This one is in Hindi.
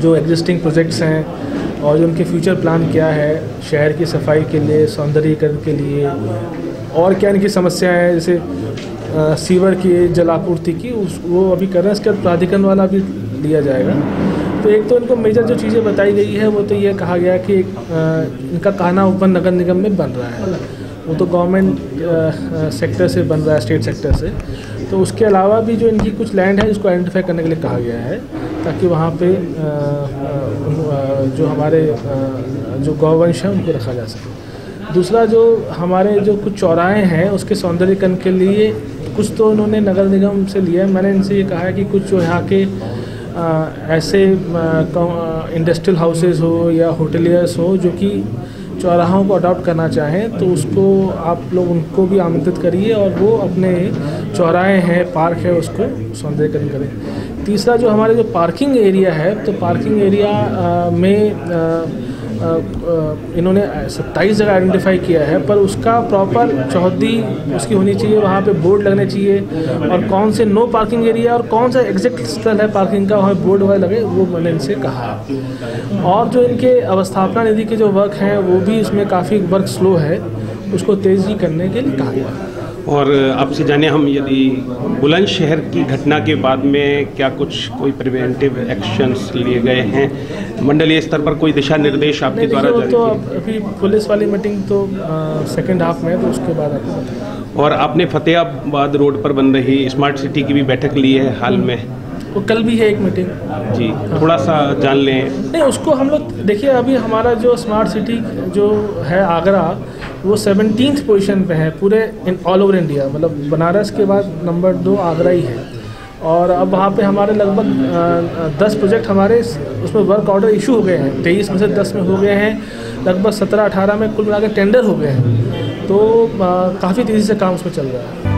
जो एग्जिस्टिंग प्रोजेक्ट्स हैं और जो उनके फ्यूचर प्लान क्या है शहर की सफ़ाई के लिए सौंदर्यीकरण के लिए और क्या इनकी समस्याएँ हैं जैसे अ, सीवर की जल आपूर्ति की उस वो अभी कर रहे हैं इसके बाद प्राधिकरण वाला भी लिया जाएगा। तो एक तो इनको मेजर जो चीज़ें बताई गई है वो तो ये कहा गया कि अ, इनका कहना उपवन नगर निगम में बन रहा है। वो तो गवर्नमेंट सेक्टर से बन रहा है स्टेट सेक्टर से। तो उसके अलावा भी जो इनकी कुछ लैंड है इसको आइडेंटिफाई करने के लिए कहा गया है ताकि वहाँ पे जो हमारे जो गौवंश हैं, उनको रखा जा सके। दूसरा जो हमारे जो कुछ चौराहे हैं, उसके सौंदर्यकरण के लिए कुछ तो उन्होंने नगर निगम से लिया है। मैंने इनसे ये कहा है कि कुछ जो यहाँ के ऐसे इंडस्ट्रियल हाउसेज हो या होटलियर्स हो, जो कि चौराहों को अडॉप्ट करना चाहें तो उसको आप लोग उनको भी आमंत्रित करिए और वो अपने चौराहे हैं, पार्क है, उसको सौंदर्यकरण करें। तीसरा जो हमारे जो पार्किंग एरिया है तो पार्किंग एरिया अ, में अ, अ, इन्होंने सत्ताईस जगह आइडेंटिफाई किया है पर उसका प्रॉपर चौहद्दी उसकी होनी चाहिए वहाँ पे बोर्ड लगने चाहिए और कौन से नो पार्किंग एरिया और कौन सा एग्जैक्ट स्थल है पार्किंग का वहाँ बोर्ड वगैरह लगे वो मैंने इनसे कहा। और जो इनके अवस्थापना निधि के जो वर्क हैं वो भी इसमें काफ़ी वर्क स्लो है उसको तेज़ी करने के लिए कहा गया। और आपसे जाने हम यदि बुलंदशहर की घटना के बाद में क्या कुछ कोई प्रिवेंटिव एक्शंस लिए गए हैं? मंडलीय स्तर पर कोई दिशा निर्देश आपके द्वारा जारी तो अभी पुलिस वाली मीटिंग तो सेकंड हाफ़ में है तो उसके बाद और आपने फतेहाबाद रोड पर बन रही स्मार्ट सिटी की भी बैठक ली है हाल में? वो कल भी है एक मीटिंग जी थोड़ा सा जान लें। नहीं उसको हम लोग देखिए अभी हमारा जो स्मार्ट सिटी जो है आगरा वो सेवनटीन पोजीशन पे है पूरे इन ऑल ओवर इंडिया मतलब बनारस के बाद नंबर दो आगरा ही है। और अब वहाँ पे हमारे लगभग दस प्रोजेक्ट हमारे उसमें वर्क ऑर्डर इशू हो गए हैं। तेईस में से दस में हो गए हैं, लगभग सत्रह अठारह में कुल मिला टेंडर हो गए हैं। तो काफ़ी तेज़ी से काम उसमें चल रहा है।